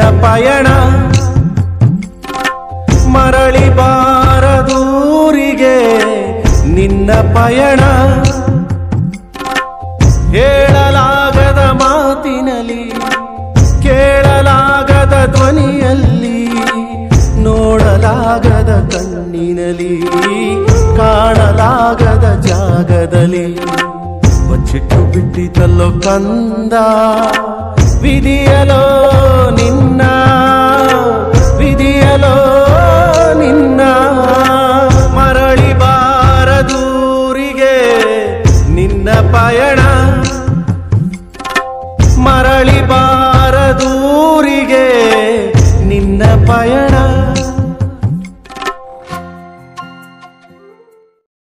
ಪಯಣ. ಮರಳಿ ಬಾರದೂರಿಗೆ ನಿನ್ನ ಪಯಣ. ಹೇಳಲಾಗದ ಮಾತಿನಲ್ಲಿ, ಕೇಳಲಾಗದ ಧ್ವನಿಯಲ್ಲಿ, ನೋಡಲಾಗದ ಕಣ್ಣಿನಲ್ಲಿ, ಕಾಣಲಾಗದ ಜಾಗದಲ್ಲಿ. ಬಚ್ಚಿಟ್ಟು ಬಿಟ್ಟಿತಲ್ಲೋ ಕಂದ, ವಿಧಿಯಲೋ ಪಯಣ ಮರಳಿ ಬಾರದೂರಿಗೆ ನಿನ್ನ ಪಯಣ.